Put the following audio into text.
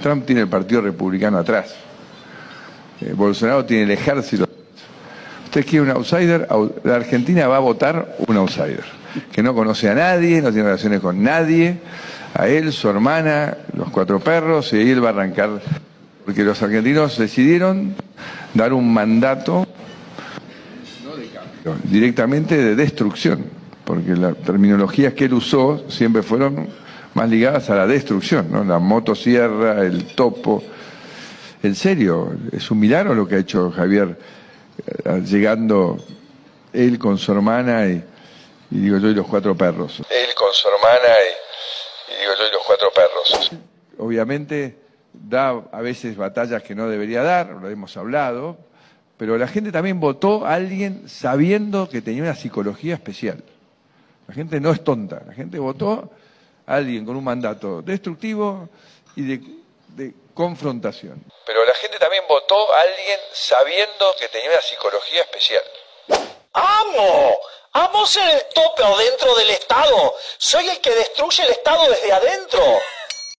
Trump tiene el Partido Republicano atrás. Eh, Bolsonaro tiene el ejército. Usted quiere un outsider, la Argentina va a votar un outsider, que no conoce a nadie, no tiene relaciones con nadie, a él, su hermana, los cuatro perros, y él va a arrancar, porque los argentinos decidieron dar un mandato directamente de destrucción, porque las terminologías que él usó siempre fueron más ligadas a la destrucción, ¿no? La motosierra, el topo. En serio, es un milagro lo que ha hecho Javier eh, llegando él con su hermana y, digo yo y los cuatro perros. Él con su hermana y, y digo yo y los cuatro perros. Obviamente da a veces batallas que no debería dar, lo hemos hablado, pero la gente también votó a alguien sabiendo que tenía una psicología especial. La gente no es tonta, la gente votó a alguien con un mandato destructivo y de, confrontación. Pero la gente también votó a alguien sabiendo que tenía una psicología especial. ¡Amo! ¡Amo ser el tope dentro del Estado! ¡Soy el que destruye el Estado desde adentro!